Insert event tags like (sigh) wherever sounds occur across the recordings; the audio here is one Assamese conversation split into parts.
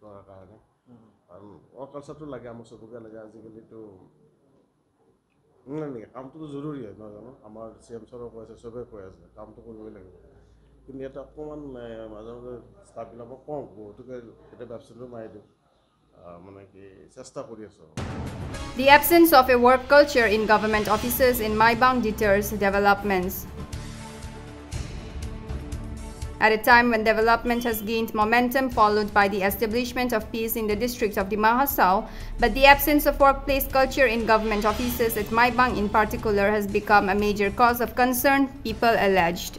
কৰাৰ কাৰণে। কাৰণ ৱৰ্ক কালচাৰটো লাগে আমাৰ চবকে লাগে আজিকালিতো নাই নেকি কামটোতো জৰুৰী হয় নহয় জানো? আমাৰ চি এম ছাৰো কৈ আছে চবেই কৈ আছে কামটো কৰিবই লাগিব। কিন্তু ইয়াতে অকণমান মাজে মাজে ষ্টাফবিলাকক কওঁ বহুতোকে কেতিয়াবা এবচেণ্টো মাৰি দিওঁ। আহ, মানে কি চেষ্টা কৰি আছোঁ। The absence of a work culture in government offices in Maibang deters developments. At a time when development has gained momentum followed by the establishment of peace in the district of the Mahasau, but the absence of workplace culture in government offices at Maibang in particular has become a major cause of concern, people alleged.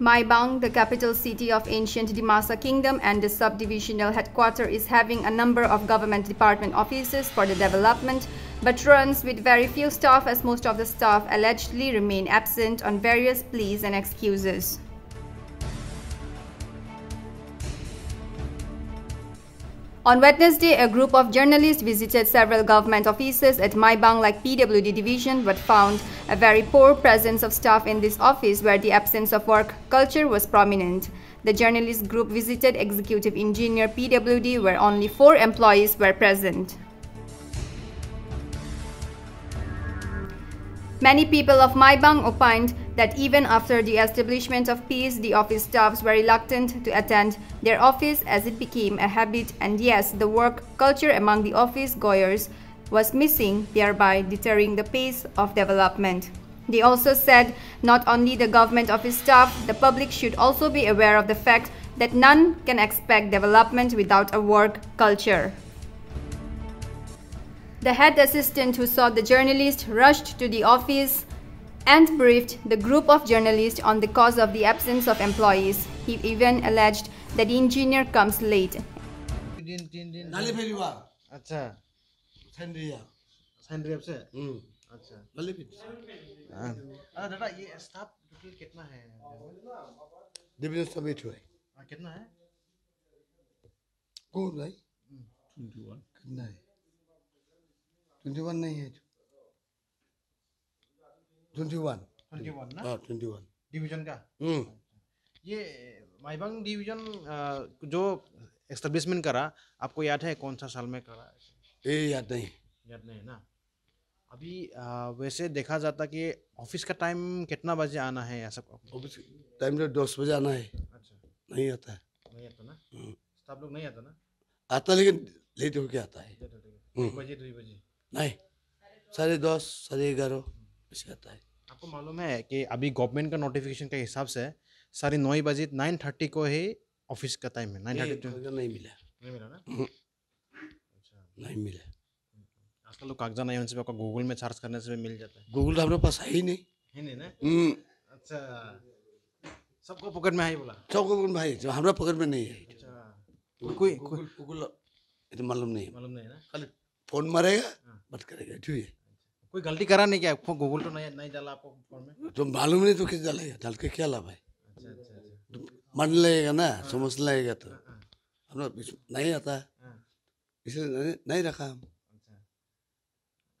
Maibang, the capital city of ancient Dimasa Kingdom and the subdivisional headquarters, is having a number of government department offices for the development, but runs with very few staff as most of the staff allegedly remain absent on various pleas and excuses. On Wednesday, a group of journalists visited several government offices at Maibang like PWD division but found a very poor presence of staff in this office where the absence of work culture was prominent. The journalist group visited Executive Engineer PWD where only four employees were present. Many people of Maibang opined that even after the establishment of peace, the office staffs were reluctant to attend their office as it became a habit, and yes, the work culture among the office goers was missing, thereby deterring the pace of development. They also said not only the government office staff, the public should also be aware of the fact that none can expect development without a work culture. The head assistant who saw the journalist rushed to the office and briefed the group of journalists on the cause of the absence of employees. He even alleged that the engineer comes late. दिन तीन दिन नाली फेरी हुआ अच्छा सेंड्रिया सैंड्रेप से हम्म अच्छा नाली फेरी हाँ अरे दादा ये स्टाफ टोटल कितना है ट्वेंटी वन नहीं है ट्वेंटी वन। ट्वेंटी वन ना? हाँ ट्वेंटी वन। डिवीज़न का? हम्म। ये माइबंग डिवीज़न जो एस्टेब्लिशमेंट करा आपको याद है कौन सा साल में करा ये याद नहीं। याद नहीं ना? अभी अ, वैसे देखा जाता कि ऑफ़िस का टाइम कितना बजे आना है ऐसा ऑफ़िस टाइम तो दस बजे आना है। अच्छा। नहीं आता है। नहीं आता ना? हम्म। स्टाफ लोग नहीं आता ना? आता लेकिन लेट होके आता है। हम्म। बजे दो बजे। नहीं साढ़े दस साढ़े ग्यारह ऐसे आता है। आपको मालूम है कि अभी गवर्नमेंट का नोटिफिकेशन के हिसाब से साढ़े नौ बजे नाइन थर्टी को ही ऑफ़िस का टाइम है नाइन थर्टी नहीं मिला। नहीं मिला ना? हम्म। अच्छा नहीं मिला। आजकल लोग कागजा नहीं होने से आपका गूगल में सर्च करने से भी मिल जाता है। गूगल हमारे पास है ही नहीं। है नहीं ना? हम्म। अच्छा। सबको पॉकेट में है बोला? सबको भाई जो हमारा पकड़ में नहीं है। अच्छा। कोई कोई गूगल तो मालूम नहीं मालूम नहीं है ना? खाली फ़ोन मारेगा हाँ। बात करेगा ठीक है। कोई गलती करा नहीं क्या? गूगल तो नहीं नहीं डाला आपको फ़ोन में? तो मालूम नहीं तो किस डालेगा डाल के क्या लाभ है? अच्छा अच्छा अच्छा। तो मान लगेगा ना समझ लगेगा तो। हाँ, हम लोग नहीं आता। है। हाँ, इसलिए नहीं, रखा हम।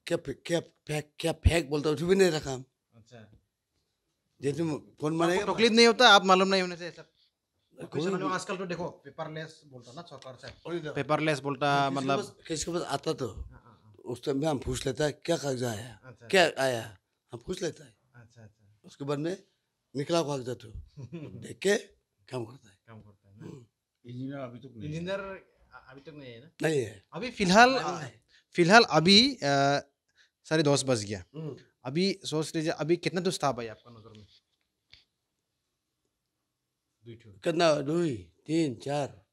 क्या क्या फेंक क्या फेंक बोलता है, भी नहीं रखा हम। जैसे फ़ोन मारेगा तकलीफ़ नहीं होता? आप मालूम नहीं होने से ऐसा मतलब आजकल तो देखो पेपरलेस बोलता ना से। पेपरलेस तो। बोलता मतलब किसी के पास आता तो हाँ, हाँ, हाँ। उस टाइम में हम पूछ लेता है क्या कागजा आया? अच्छा। क्या आया? हम पूछ लेता है। अच्छा, अच्छा। उसके बाद में निकला कागजा तो देख के काम करता है। काम करता है इंजीनियर हम्म। अभी तक इंजीनियर अभी तक नहीं है ना? नहीं है। अभी फ़िलहाल फ़िलहाल अभी साढ़े दस बज गया। हम्म। अभी सोच लीजिए अभी कितना दोस्त था आपका नज़र में? कितना? दुई तीन चार।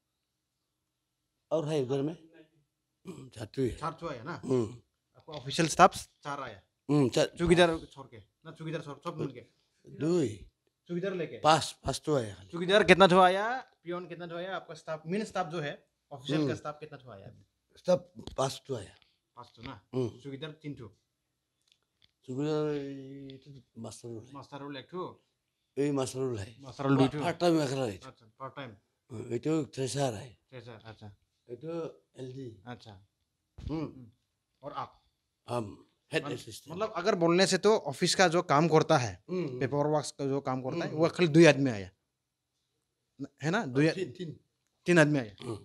और है उधर में? हम्म, चार तो है चार है ना? हम्म, ऑफिशियल स्टाफ चार आया। हम्म, चौकीदार छोड़ के ना चौकीदार छोड़ सब मिल के दुई। चौकीदार लेके। पाँच पाँच तो खाली। चौकीदार कितना ठो आया पियोन कितना ठो आया आपका स्टाफ मेन स्टाफ जो है ऑफिशियल का हम्म। स्टाफ कितना ठो आया? सब पाँच तो आया। पाँच ठो ना? हम्म, चौकीदार तीन चुकुर मास्टर रोल मास्टर रोल एक ठो। ये मास्टर रोल है मास्टर रोल दुई ठो पार्ट टाइम एकर है अच्छा पार्ट टाइम এইটো থ্ৰেচাৰ है अच्छा अच्छा এইটো এল জি अच्छा हम्म, और आप हम हेड मतलब- असिस्टेंट मतलब अगर बोलने से तो ऑफिस का जो काम करता है हम्म, पेपर वर्क का जो काम करता है हम्म। वो खाली दो आदमी आया है ना दो या- तीन तीन तीन आदमी आए हाँ।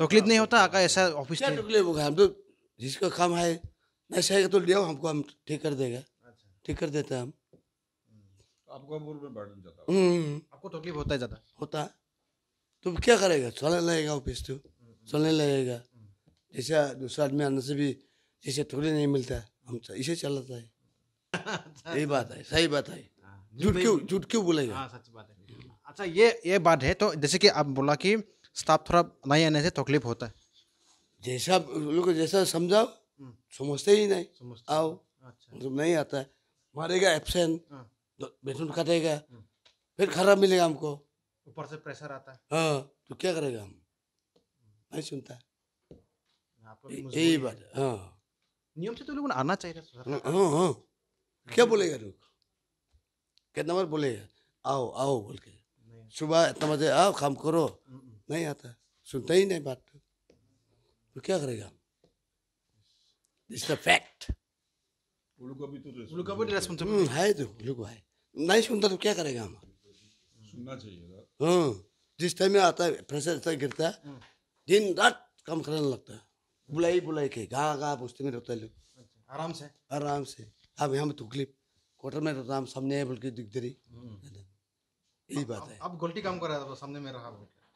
तकलीफ नहीं होता आका ऐसा ऑफिस क्या तकलीफ होगा हम तो जिसका काम है नहीं सही तो लियो हमको हम ठीक कर देगा ठीक कर देते हैं हम आपका में बैठ जाता हम्म, आपको तकलीफ़ होता है ज़्यादा? होता है। तो क्या करेगा? चलने लगेगा ऑफ़िस तो। चलने लगेगा। जैसे दूसरा आदमी आने से भी जैसे थोड़ी नहीं मिलता है हम च- इसे चलाता है। यही बात है सही बात है। झूठ क्यों झूठ क्यों बोलेगा? हाँ सच बात है। अच्छा ये ये बात है तो जैसे कि आप बोला कि स्टाफ थोड़ा नहीं आने से तकलीफ़ होता है। जैसा लोग जैसा समझाओ समझते ही नहीं। समझते आओ। अच्छा। मतलब नहीं आता है। मारेगा एबसेंट वेतन काटेगा। फिर खराब मिलेगा हमको। ऊपर से प्रेशर आता है। हाँ तो क्या करेगा हम? नहीं सुनता। यही बात है हाँ। नियम से तो लोगों आना चाहिए था हाँ हाँ हाँ। क्या बोलेगा लोग? कितना बार बोलेगा? आओ आओ बोल के। सुबह इतना बजे आओ काम करो। नहीं आता। सुनता ही नहीं बात। तो क्या करेगा दिस द फैक्ट उन का भी तो रेस्पॉन्सिबिलिटी है। तो लोग को है। नहीं सुनता तो क्या करेगा हम? सुनना चाहिए हाँ जिस टाइम में आता है प्रेशर इतना गिरता है दिन रात काम करने लगता है। बुलाई बुलाई के कहाँ कहाँ पूछते में रहता है लोग। आराम से? आराम से। अब यहाँ में तकलीफ़ क्वार्टर में रहता हम सामने है बोल के दिख रही। यही बात है। आप गलती काम करा तो सामने में रहा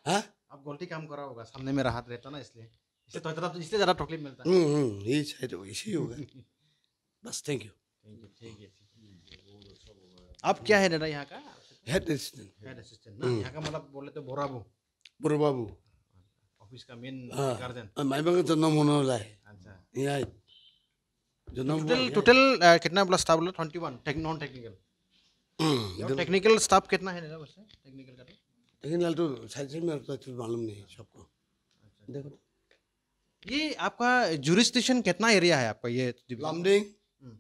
हाँ? आप गलती काम करा होगा सामने में राहत रहता ना इसलिए। इससे तो इतना इसलिए ज़्यादा तकलीफ़ मिलता। है हम्म हम्म यही शायद इसी होगा। (laughs) बस थैंक यू ठीक है आप क्या है दादा यहाँ का? हेड असिस्टेंट हेड असिस्टेंट ना यहाँ का मतलब बोले तो बोराबू बुरो बाबू ऑफ़िस का मेन गार्जियन माइबा का जन्म होने वाला है। अच्छा। यहाँ जन्म टोटल टोटल कितना बोला? स्टाफ बोला twenty one non technical technical staff कितना है दादा वैसे? टेक्निकल का तो। लेकिन तो साइड में तो मालूम नहीं है सबको। देखो। ये आपका जुरिस्डिक्शन कितना एरिया है आपका? ये? लामडिंग हम्म।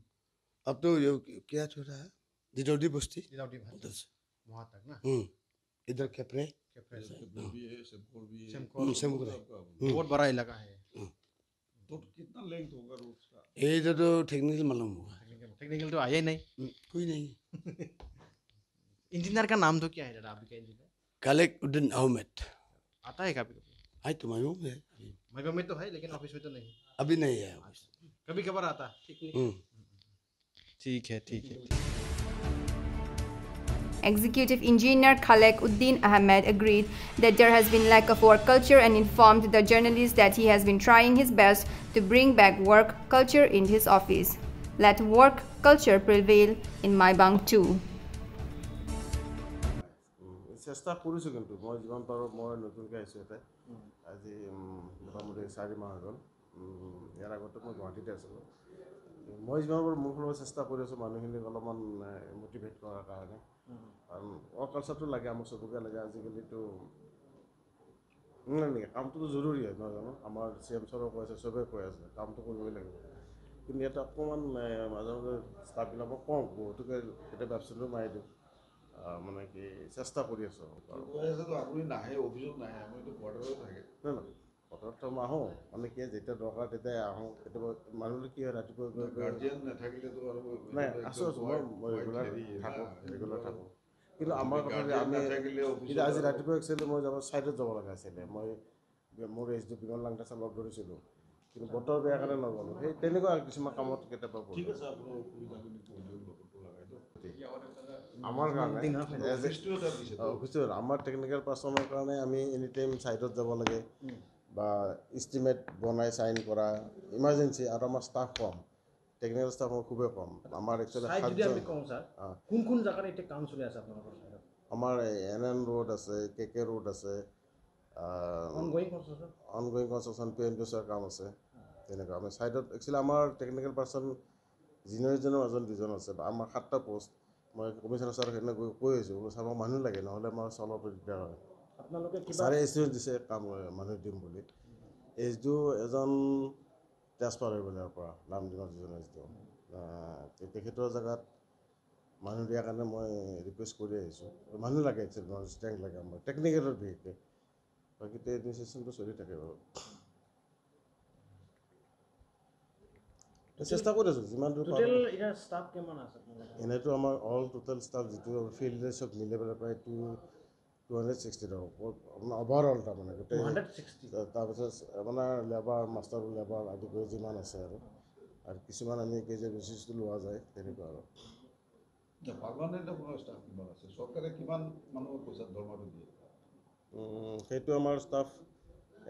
अब तो ये क्या छोड़ा है? दिदौदी बस्ती भाई, उधर से वहाँ तक ना हम्म इधर कैपरे भी है भी है है। बहुत बड़ा इलाका है तो कितना लेंथ होगा रोड का ये इधर तो टेक्निकल मालूम होगा टेक्निकल तो आया ही नहीं कोई नहीं इंजीनियर का नाम तो क्या है दादा अभी का इंजीनियर कालेक उद्दीन अहमद आता है कभी कभी आई तो मालूम है अभी महीबा में तो है लेकिन ऑफ़िस में तो नहीं अभी नहीं है कभी कभार आता ठीक है ठीक है Executive Engineer Khalek Uddin Ahmed agreed that there has been lack of work culture and informed the journalists that he has been trying his best to bring back work culture in his office. Let work culture prevail in Maibang too. চেষ্টা কৰিছোঁ কিন্তু মই যিমান পাৰোঁ মই নতুনকৈ আহিছোঁ ইয়াতে আজি উম, মোটামুটি চাৰি মাহ হৈ গ'ল উম, ইয়াৰ আগতে মই গুৱাহাটীতে আছিলোঁ মই যিমান পাৰোঁ মোৰ ফালৰ পৰা চেষ্টা কৰি আছোঁ মানুহখিনিক অলপমান মটিভেট কৰাৰ কাৰণে কাৰণ ৱৰ্ক কালচাৰটো লাগে আমাক চবকে লাগে আজিকালিতো নাই নেকি? কামটোতো জৰুৰী হয় নহয় জানো? আমাৰ চি এম ছাৰো কৈ আছে চবেই কৈ আছে কামটো কৰিবই লাগিব। কিন্তু ইয়াতে অকণমান মাজে মাজে ষ্টাফবিলাকক কওঁ বহুতোকে কেতিয়াবা এবচেণ্টো মাৰি দিওঁ। মানে কি চেষ্টা কৰি আছোঁ। আপুনি নাহে অফিচত নাহে আপুনিতো কোৱাৰ্টাৰত থাকে নাই। মই আহোঁ মানে কি যেতিয়া দৰকাৰ তেতিয়াই আহোঁ কেতিয়াবা মানুহলৈ কি হয় ৰাতিপুৱা গৈ আৰু নাই আছোঁ আছোঁ মই ৰেগুলাৰ থাকোঁ ৰেগুলাৰ থাকোঁ। কিন্তু আমাৰ কথা যে আমি এতিয়া আজি আৰু- ৰাতিপুৱা একচুৱেলি মই যাব ছাইডত যাব লগা আছিলে। মই মোৰ এইচ ডি বিমল লাংটাচা লগ ধৰিছিলোঁ। কিন্তু বতৰ বেয়া কাৰণে নগ'লোঁ। সেই তেনেকুৱা কিছুমান কামত কেতিয়াবা আমাৰ কাৰণে আমাৰ টেকনিকেল পাৰ্চনৰ কাৰণে আমি এনি টাইম ছাইডত যাব লাগে। বা ইষ্টিমেট বনাই চাইন কৰা ইমাৰ্জেঞ্চি আৰু আমাৰ ষ্টাফ কম টেকনিকেল ষ্টাফ মোৰ খুবেই কম। আমাৰ একচুৱেলি আমাৰ এন এন ৰোড আছে কে কে ৰোড আছে অনগয়িং কনষ্ট্ৰাকশ্যন পি এন পিছৰ কাম আছে তেনেকুৱা। আমি ছাইডত একচুৱেলি আমাৰ টেকনিকেল পাৰ্চন যিজনৰ এজন দুজন আছে বা আমাৰ সাতটা পোষ্ট মই কমিশ্যনাৰ ছাৰক সেইদিনা গৈ কৈ আহিছোঁ বোলো ছাৰ মোক মানুহ লাগে নহ'লে আমাৰ চলাব দিগদাৰ হয়। আপোনালোকে ছাৰে এষ্টিমেট দিছে কাম মানুহ দিম বুলি। এইচডিও এজন ট্ৰেন্সফাৰ হৈ গ'ল ইয়াৰ পৰা লামডিঙৰ যিজন এইচডিও তেখেতৰ জেগাত মানুহ দিয়াৰ কাৰণে মই ৰিকুৱেষ্ট কৰি আহিছোঁ। মানুহ লাগে একচুৱেলি ষ্ট্ৰেংথ লাগে আমাৰ। টেকনিকেলৰ বিশেষকৈ। বাকী এডমিনিষ্ট্ৰেশ্যনটো চলি থাকে বাৰু। চেষ্টা কৰি আছোঁ যিমান দূৰ এনেইতো আমাৰ অল টোটেল ষ্টাফ যিটো ফিল্ড চব মিলাই পেলাই প্ৰায় টু টু হাণ্ড্ৰেড ছিক্সটি আপোনাৰ অভাৰঅল তাৰমানে গোটেই তা- তাৰপিছত মানে লেবাৰ মাষ্টাৰ লেবাৰ আদি কৰি যিমান আছে আৰু আৰু কিছুমান আমি কেজি বেচিছটো লোৱা যায় তেনেকুৱা আৰু সেইটো আমাৰ ষ্টাফ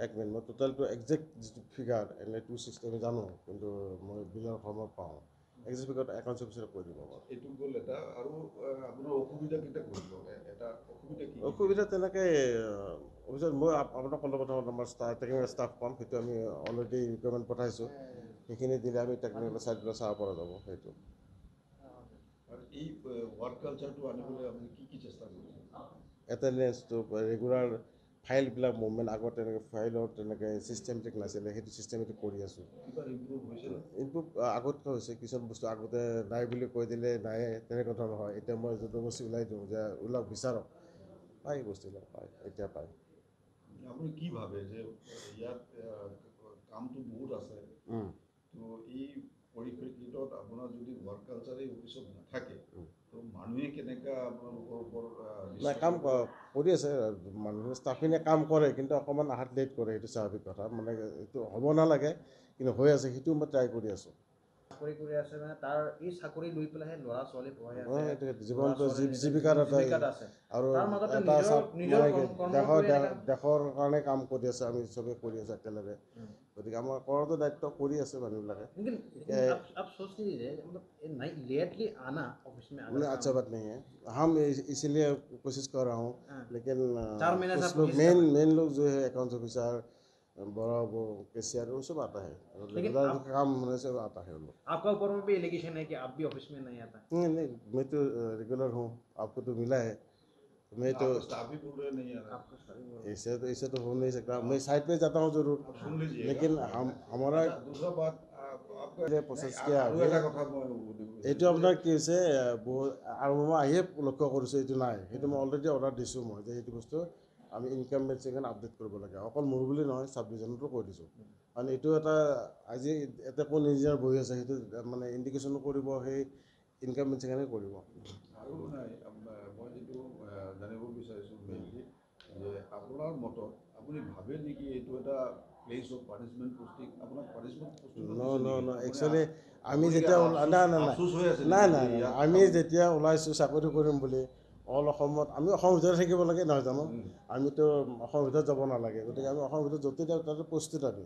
এক মিনিট মই টোটেলটো একজেক্ট যিটো ফিগাৰ এনে টু ছিক্সটি আমি জানো কিন্তু মই বিলৰ সময়ত পাওঁ একজেক্ট ফিগাৰটো একাউণ্টছ অফিচাৰে কৈ দিব বাৰু এইটো গ'ল এটা আৰু আপোনাৰ অসুবিধা কেইটা কৰিব এটা অসুবিধা কি? অসুবিধা তেনেকৈ অফিচত মই আপ- আপোনাক ক'লো প্ৰথমত আমাৰ ষ্টাফ টেকনিকেল ষ্টাফ পাম সেইটো আমি অলৰেডি ৰিকুৱাৰমেণ্ট পঠাইছোঁ সেইখিনি দিলে আমি টেকনিকেল ছাইডলৈ চাব পৰা যাব সেইটো এই ৱাৰ্ক কালচাৰটো আনিবলৈ আপুনি কি কি চেষ্টা কৰিছে এটেণ্ডেঞ্চটো ৰেগুলাৰ ফাইলবিলাক মুভমেণ্ট আগত তেনেকৈ ফাইলৰ তেনেকৈ ছিষ্টেমেটিক নাছিলে সেইটো ছিষ্টেমেটিক কৰি আছোঁ। ইম্প্ৰুভ হৈছে নে? ইম্প্ৰুভ আগতকৈ হৈছে কিছুমান বস্তু আগতে নাই বুলি কৈ দিলে নাই তেনেকুৱা ধৰণৰ হয়। এতিয়া মই যোনটো বস্তু ওলাই দিওঁ যে ওলাওক বিচাৰক। পায় বস্তুবিলাক পায় এতিয়া পায়। আপুনি কি ভাবে যে ইয়াত কামটো বহুত আছে। তো এই পৰিপ্ৰেক্ষিতত আপোনাৰ যদি ৱাৰ্ক কালচাৰ এই অফিচত নাথাকে মানুহে কেনেকা আপোনালোকৰ নাই কাম কৰি? আছে মানুহে ষ্টাফখিনিয়ে কাম কৰে কিন্তু অকণমান আহাত লেট কৰে সেইটো স্বাভাৱিক কথা। মানে এইটো হ'ব নালাগে কিন্তু হৈ আছে সেইটো মই ট্ৰাই কৰি আছোঁ। চাকৰি কৰি আছে মানে তাৰ এই চাকৰি লৈ পেলাইহে ল'ৰা ছোৱালী পঢ়াই মই আছে এইটো জীৱনটো ল'ৰা ছোৱালী জীৱ- জীৱিকাৰ এটা জীৱিকাত আছে। আৰু তাৰ মাজতে এটা নিজৰ- চাপ নিজৰ মানে কি, কৰ্ম- কৰ্ম দেশৰ কাৰণে কাম কৰি আছে আমি চবেই কৰি আছোঁ একেলগে। গতিকে আমাৰ কৰাটো দায়িত্ব কৰি আছে মানুহবিলাকে लेकिन लेकिन ए- आप आप सोच लीजिए मतलब ये नहीं लेटली आना ऑफिस में नहीं आना अच्छा बात नहीं है हम इस- इसीलिए कोशिश कर रहा हूँ हाँ। लेकिन अ, चार महीने से कुछ आप लोग कोशिश मेन कर रहे मेन लोग जो है अकाउंट्स ऑफिसर बड़ा वो कैशियर वो सब आता है और लेकिन रेगुलर आप- काम होने से आता है वो लोग आपका ऊपर में भी एलिगेशन है कि आप भी ऑफिस में नहीं आता नहीं नहीं मैं तो रेगुलर हूँ आपको तो मिला है तो मैं तो आपको स्टाफ ही बोल रहे नहीं आ रहा आपका सारी वो- ऐसे तो ऐसे तो हो नहीं सकता मैं साइड पे जाता हूँ जरूर आप सुन लीजिएगा। लेकिन हम हमारा अच्छा, दूसरा बात आप- आपका যে প্ৰচেছ नहीं, কিয় আৰু আগে- এটা কথা মই সুধিব এইটো আপোনাৰ কি হৈছে এ, বহুত আৰু মই আহিয়ে লক্ষ্য কৰিছোঁ এইটো নাই সেইটো মই অলৰেডি অৰ্ডাৰ দিছোঁ মই যে এইটো বস্তু আমি ইনকাম মেচিন আপডেট কৰিব লাগে অকল মোৰ বুলি নহয় চাব ডিভিজনতো কৈ দিছোঁ কাৰণ এইটো এটা আজি এটা কোন ইঞ্জিনিয়াৰ বহি আছে সেইটো মানে ইণ্ডিকেশ্যনো কৰিব সেই ইনকাম মেচিনে কৰিব আপোনাৰ মতত আপুনি ভাবে নেকি এইটো এটা প্লেচ অফ পানিছমেণ্ট পষ্টিং আপোনাক পানিছমেণ্ট একচুৱেলি আমি যেতিয়া নাই নাই নাই নাই নাই আমি যেতিয়া ওলাইছোঁ চাকৰি কৰিম বুলি অল অসমত আমি অসমৰ ভিতৰত থাকিব লাগে নহয় জানো? আমিতো অসমৰ ভিতৰত যাব নালাগে। গতিকে আমি অসমৰ ভিতৰত য'তে যাওঁ তাতে প্ৰস্তুত আমি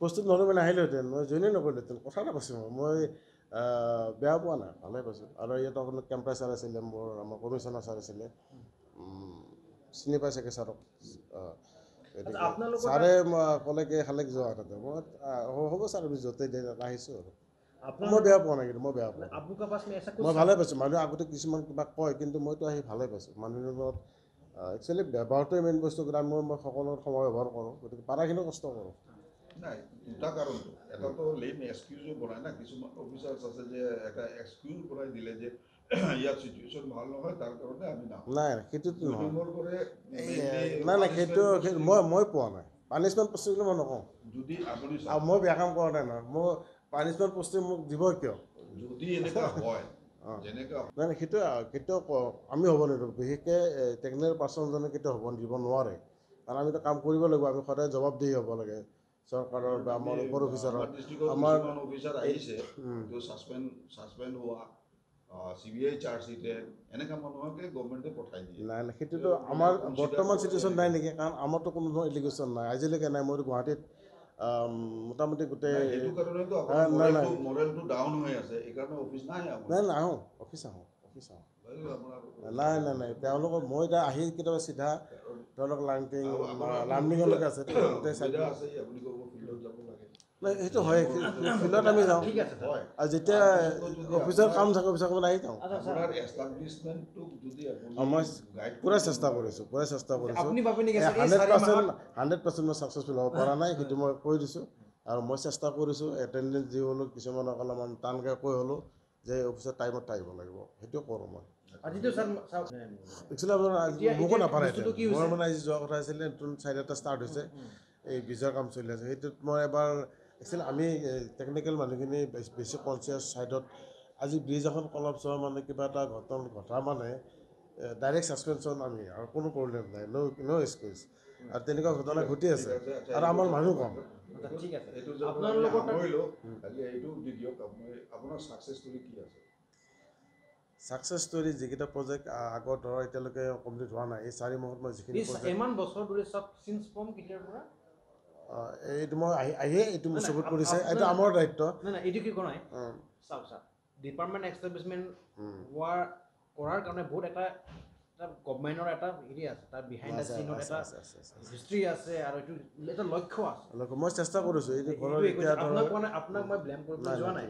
প্ৰস্তুত নহ'লে মই নাহিলোহেঁতেন মই জইনে নকৰিলোহেঁতেন। কথা এটা কৈছোঁ মই। মই বেয়া পোৱা নাই। ভালে পাইছোঁ আৰু ইয়াত আপোনাৰ কেম্পাছ ছাৰ আছিলে মোৰ আমাৰ কমিশ্যনাৰ ছাৰ আছিলে। চিনি পাই চাগে ছাৰক? গতিকে ছাৰে ক'লে কে খালেক যোৱা কথা মই হ'ব ছাৰ আমি য'তে দে আহিছোঁ আৰু। মই বেয়া পোৱা নাই কিন্তু মই বেয়া পাওঁ মই ভালে পাইছোঁ। মানুহে আগতে কিছুমান কিবা কয় কিন্তু মইতো আহি ভালে পাইছোঁ। মানুহৰ লগত একচুৱেলি ব্যৱহাৰটোৱে মেইন বস্তু কাৰণ মই মই সকলোৰে সময় ব্যৱহাৰ কৰোঁ। গতিকে পাৰাখিনি কষ্ট কৰোঁ। নাই দুটা কাৰণ। এটাতো লেম এক্সকিউজো বনায় না। কিছুমান অফিচাৰ্ছ আছে যে এটা এক্সকিউজ বনাই দিলে যে ইয়াত চিটুৱেশ্যন ভাল নহয় তাৰ কাৰণে আমি নাহোঁ। নাই সেইটোতো নহয়। জুডিঙৰ কৰে এই, mainly নাই নাই সেইটো punishment সেই- মই মই পোৱা নাই। পানিছমেণ্ট বস্তু বুলি মই নকওঁ। যদি আপুনি আৰু চাওক, মই বেয়া কাম কৰা নাই নহয়। মই পানিছমেণ্ট বস্তু মোক দিব কিয়? যদি এনেকুৱা হয় (laughs) অঁ। যেনেকুৱা নাই নাই সেইটো কেতিয়াও ক- আমি হ'ব নোৱাৰোঁ। বিশেষকৈ টেকনিকেল পাৰ্চনজনে কেতিয়াও হ'ব দিব নোৱাৰে। কাৰণ আমিতো কাম কৰিব লাগিব আমি সদায় জবাবদিহি হ'ব লাগে। চৰকাৰৰ বা আমাৰ ওপৰ অফিচাৰৰ আমাৰ অফিচাৰ আহিছে উম। তো ছাছপেণ্ড ছাছপেণ্ড হোৱা C B I charge sheeted এনেকুৱা মানুহকে গভৰ্ণমেণ্টে পঠাই দিয়ে। নাই নাই সেইটোতো আমাৰ বৰ্তমান চিটুৱেশ্যন নাই নেকি? কাৰণ আমাৰতো কোনো ধৰণৰ এলিগেশ্যন নাই। আজিলৈকে নাই মইতো গুৱাহাটীত মোটামুটি গোটেই নাই, নাই, মৰেলটো ডাউন হৈ আছে। এইকাৰণে অফিচ নাই নাই নাই আহোঁ অফিচ আহোঁ অফিচ আহোঁ নাই নাই নাই তেওঁলোকৰ মই এতিয়া আহি কেতিয়াবা চিধা তেওঁলোক লাংটিং লামডিঙলৈকে আছে সেইটো হয় ফিল্ডত আমি যাওঁ। আৰু যেতিয়া অফিচৰ কাম থাকে অফিচৰ কামত আহি যাওঁ। মই পূৰা চেষ্টা কৰিছোঁ পূৰা চেষ্টা কৰিছোঁ হাণ্ড্ৰেড পাৰ্চেণ্ট হাণ্ড্ৰেড পাৰ্চেণ্ট মই ছাকচেছফুল হ'ব পৰা নাই সেইটো মই কৈ দিছোঁ। আৰু মই চেষ্টা কৰিছোঁ এটেণ্ডেঞ্চ যি হ'লেও কিছুমানক অলপমান টানকৈ কৈ হ'লেও যে অফিচত টাইমত থাকিব লাগিব। সেইটো কৰোঁ মই। মোকো নাপাৰে মই মানে আজি যোৱা কথা আছিলে নতুন চাইড এটা ষ্টাৰ্ট হৈছে। এই ব্ৰিজৰ কাম চলি আছে। সেইটোত মই এবাৰ একচুৱেলি আমি টেকনিকেল মানুহখিনি বেছ- কনচিয়াছ ছাইডত আজি ব্ৰিজ এখন কলাপছ হোৱা মানে কিবা এটা ঘটনা ঘটা মানে ডাইৰেক্ট ছাছপেনশ্যন আমি আৰু কোনো প্ৰব্লেম নাই ন' ন' এক্সকিউজ আৰু তেনেকুৱা ঘটনা ঘটি আছে আৰু আমাৰ মানুহ কম। ঠিক আছে। এইটো যে আপোনাৰ আপোনালোকে লগত সামৰিলোঁ খালি এইটো দি দিয়ক আপুনি আপোনাৰ ছাকচেছ ষ্টৰি কি আছে? ছাকচেছ ষ্টৰী যিকেইটা প্ৰজেক্ট আগত ধৰ এতিয়ালৈকে কমপ্লিট হোৱা নাই এই চাৰি মাহত মই যিখিনি এইটো মই আহি আহিয়ে এইটো মোৰ চকুত পৰিছে এইটো আমাৰ দায়িত্ব এইটো কি কৰা নাই চাওক চাওক ডিপাৰ্টমেণ্ট এষ্টাব্লিছমেণ্ট উম। হোৱাৰ কৰাৰ কাৰণে বহুত এটা এটা গভমেণ্টৰ এটা হেৰি আছে তাৰ বিহাইণ্ড দ্য চিনত আছে, এটা। হিষ্ট্ৰী আছে আৰু এইটো এটা লক্ষ্য আছে লক্ষ্য- মই চেষ্টা কৰিছোঁ এইটো কৈছোঁ, আপোনাক নাই আপোনাক মই ব্লেম কৰিব যোৱা নাই।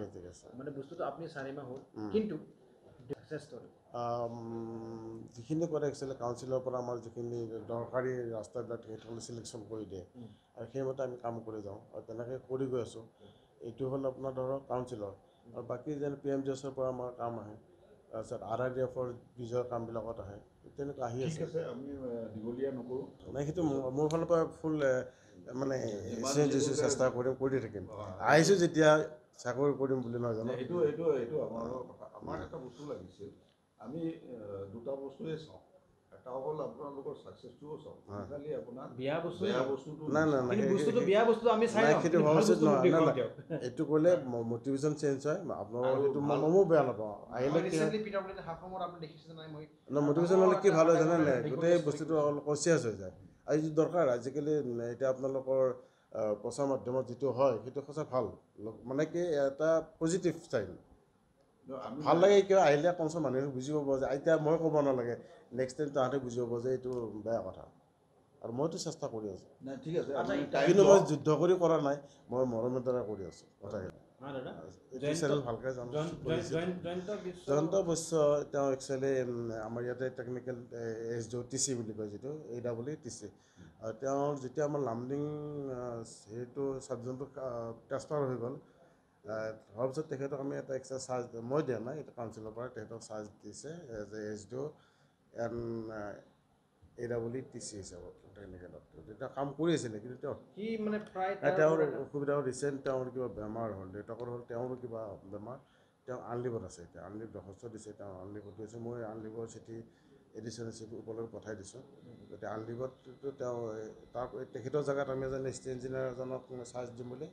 মানে বস্তুটো আপুনি চাৰি মাহ হ'ল। কিন্তু যিখিনি কৰে একচুৱেলি কাউন্সিলৰ পৰা আমাৰ যিখিনি দৰকাৰী ৰাস্তাবিলাক থাকে সেইসকলে চিলেকশ্যন কৰি দিয়ে। আৰু সেইমতে আমি কাম কৰি যাওঁ আৰু তেনেকৈ কৰি গৈ আছোঁ। এইটো হ'ল আপোনাৰ ধৰক কাউন্সিলৰ আৰু বাকী যেনে পি এম জি এছৰ পৰা আমাৰ কাম আহে তাৰপিছত আৰ আই ডি এফৰ বীজৰ কামবিলাকত আহে তেনেকুৱা আহি আছে। আছে আমি আহ, দীঘলীয়া নকৰোঁ। নাই সেইটো মোৰ- ফালৰ পৰা ফুল মানে চেষ্টা কৰিম কৰি থাকিম। আহিছোঁ যেতিয়া চাকৰি কৰিম বুলি নহয় জানো? এইটো এইটো এইটো আমাৰ কথা। আমাৰ এটা বস্তু লাগিছিল। আমি দুটা বস্তুৱে চাওঁ। এটা হ'ল আপোনালোকৰ ছাকচেছটোও চাওঁ। হয়। খালি আপোনাৰ বেয়া বস্তু বেয়া বস্তুটো নাই, নাই, নাই। কিন্তু সেই- বস্তুটো সেই- বেয়া বস্তু আমি চাই নাই লওঁ, সেইটো কিন্তু ভাল হোৱা উচিত বস্তু নহয়। নাই, দেখুৱাওক নাই। দিয়ক। এইটো কৰিলে মটিভেশ্যন চেঞ্জ হয়। আপোনালোকৰ এইটো বেয়া নাপাওঁ। আহিলে মটিভেশ্যন হ'লে কি ভাল হয় জানে নাই? গোটেই বস্তুটো অলপ কনচিয়াছ হৈ যায়। আৰু দৰকাৰ আজিকালি এতিয়া আপোনালোকৰ প্ৰচাৰ মাধ্যমত যিটো হয় সেইটো সঁচা ভাল। মানে কি এটা পজিটিভ ষ্টাইল ভাল লাগে কিয় আহিলে কমচে মানুহে বুজি পাব যে এতিয়া মই ক'ব নালাগে নেক্সট টাইম তাহাঁতে বুজি পাব যে এইটো বেয়া কথা। আৰু মইতো চেষ্টা কৰি আছোঁ। কিন্তু মই। যুদ্ধ কৰি কৰা নাই মই মৰমৰ দ্বাৰা কৰি আছোঁ। কথাখিনি। জয়ন্ত- ভালকৈ বৈশ্য তেওঁ একচুৱেলি আমাৰ ইয়াতে technical S G T C বুলি কয় যিটো এ ডাবল টি চি আৰু তেওঁৰ যেতিয়া আমাৰ লামডিং সেইটো ছাবজেক্টটো ট্ৰেন্সফাৰ হৈ গ'ল হোৱাৰ পিছত তেখেতক আমি এটা এক্সট্ৰা চাৰ্জ মই দিয়া নাই এইটো কাউন্সিলৰ পৰা তেখেতক চাৰ্জ দিছে as A S D and A double T C হিচাপত টেকনিকেলত তেতিয়া কাম কৰি আছিলে কিন্তু তেওঁ সি মানে প্ৰায় তেওঁৰ অসুবিধা ৰিচেণ্ট তেওঁৰ কিবা বেমাৰ হ'ল দেউতাকৰ হ'ল তেওঁৰো কিবা বেমাৰ তেওঁ আনলিভত আছে এতিয়া আনলিভ দৰ্খাস্ত দিছে তেওঁ আনলিভত গৈছে মই আনলিভৰ চিঠি এডিশ্যন চিঠি ওপৰলৈ পঠাই দিছোঁ। গতিকে আনলিভততো তেওঁ তাৰ তেখেতৰ জেগাত আমি এজন ষ্টেট ইঞ্জিনিয়াৰ এজনক চাৰ্জ দিম বুলি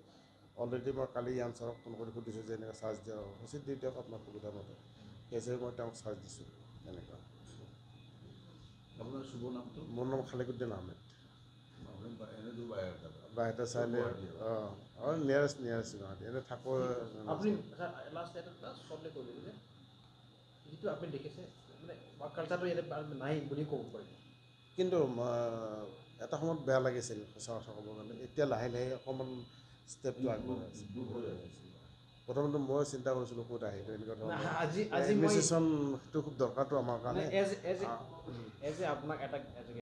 অলৰেডি মই কালি ইয়ান ছাৰক ফোন কৰি সুধিছোঁ যে এনেকৈ চাৰ্জ দিয়া উচিত দি দিয়ক আপোনাৰ সুবিধা মতে। সেই হিচাপে মই তেওঁক চাৰ্জ দিছোঁ এনেকুৱা আপোনাৰ শুভ নামটো মোৰ নাম খালিকুদ্দিন আহমেদ চাইলে অঁ অঁ নিয়াৰেষ্ট নিয়াৰেষ্ট গুৱাহাটী এনে থাকোঁ আপুনি লাষ্ট এটা চবলে কৈ দিলে যে যিটো আপুনি দেখিছে মানে ৱাৰ্ক কালচাৰটো ইয়াতে বা- নাই বুলি ক'ব পাৰি কিন্তু এটা সময়ত বেয়া লাগিছিল সঁচা কথা ক'ব গ'লে এতিয়া লাহে লাহে অকণমান ষ্টেপটো আগবঢ়াই আছে দূৰ হৈ আহিছে প্ৰথমতে মই চিন্তা কৰিছিলোঁ ক'ত আহিলোঁ এনেকুৱা ধৰণৰ আজি আজি মই এডমিনিষ্ট্ৰেশ্যনটো খুব দৰকাৰটো আমাৰ কাৰণে ऐसे अपना अटैक